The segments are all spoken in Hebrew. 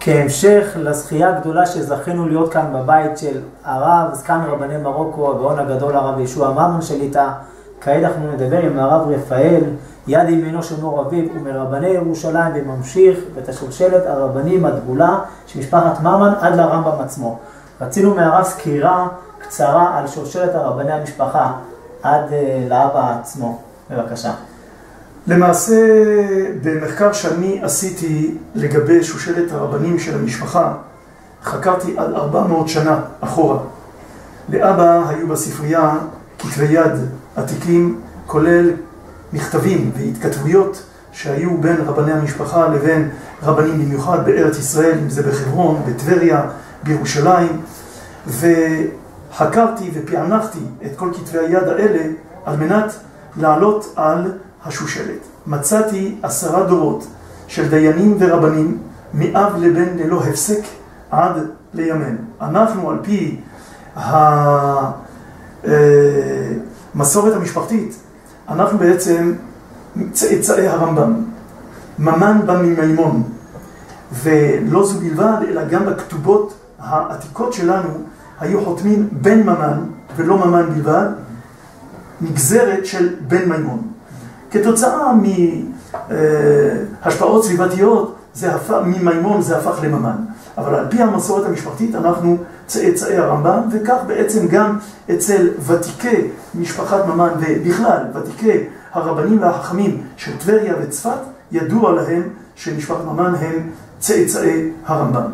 כהמשך לזכייה הגדולה שזכינו להיות כאן בבית של הרב, זקן רבני מרוקו, הגאון הגדול הרב ישוע ממן שליטה, כעת אנחנו נדבר עם הרב רפאל, יד ימינו של מור אביב ומרבני ירושלים וממשיך את השושלת הרבנים הדגולה של משפחת ממן עד לרמב"ם עצמו. רצינו מהרב סקירה קצרה על שושלת הרבני המשפחה עד לאבא עצמו. בבקשה. למעשה, במחקר שאני עשיתי לגבי שושלת הרבנים של המשפחה, חקרתי על 400 שנה אחורה. לאבא היו בספרייה כתבי יד עתיקים, כולל מכתבים והתכתבויות שהיו בין רבני המשפחה לבין רבנים במיוחד בארץ ישראל, אם זה בחברון, בטבריה, בירושלים, וחקרתי ופענחתי את כל כתבי היד האלה על מנת לעלות על השושלת. מצאתי עשרה דורות של דיינים ורבנים מאב לבן ללא הפסק עד לימינו. אנחנו על פי המסורת המשפחתית, אנחנו בעצם צאצאי הרמב"ם, ממן בא ממימון, ולא זו בלבד, אלא גם בכתובות העתיקות שלנו היו חותמים בן ממן ולא ממן בלבד, נגזרת של בן מימון. כתוצאה מהשפעות סביבתיות, זה הפך, ממימון זה הפך לממן. אבל על פי המסורת המשפחתית אנחנו צאצאי הרמב"ם, וכך בעצם גם אצל ותיקי משפחת ממן, ובכלל, ותיקי הרבנים והחכמים של טבריה וצפת, ידוע להם שמשפחת ממן הם צאצאי הרמב"ם.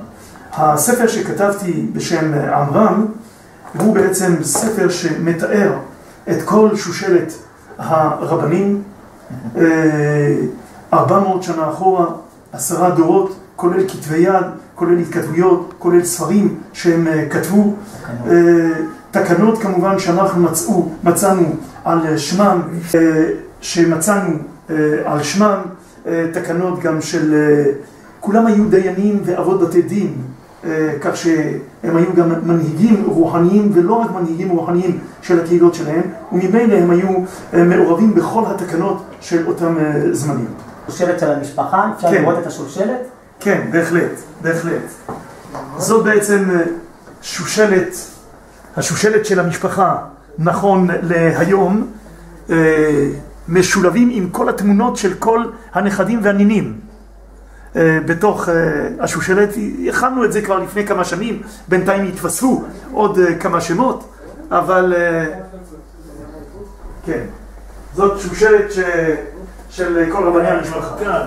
הספר שכתבתי בשם עמרם, הוא בעצם ספר שמתאר את כל שושלת הרבנים, ארבע מאות שנה אחורה, עשרה דורות, כולל כתבי יד, כולל התכתבויות, כולל ספרים שהם כתבו, תקנות. כמובן שאנחנו מצאו, מצאנו על שמם, שמצאנו על שמם, תקנות גם של, כולם היו דיינים ואבות בתי דין, כך שהם היו גם מנהיגים רוחניים ולא רק מנהיגים רוחניים של הקהילות שלהם, וממילא הם היו מעורבים בכל התקנות של אותם זמנים. שושלת של המשפחה? אפשר כן. לראות את השושלת? כן, בהחלט, בהחלט. זאת בעצם שושלת, השושלת של המשפחה, נכון להיום, משולבים עם כל התמונות של כל הנכדים והנינים. בתוך השושלת, הכנו את זה כבר לפני כמה שנים, בינתיים התווספו עוד כמה שמות, אבל כן, זאת שושלת ש... של כל רבני המשפחה. כן.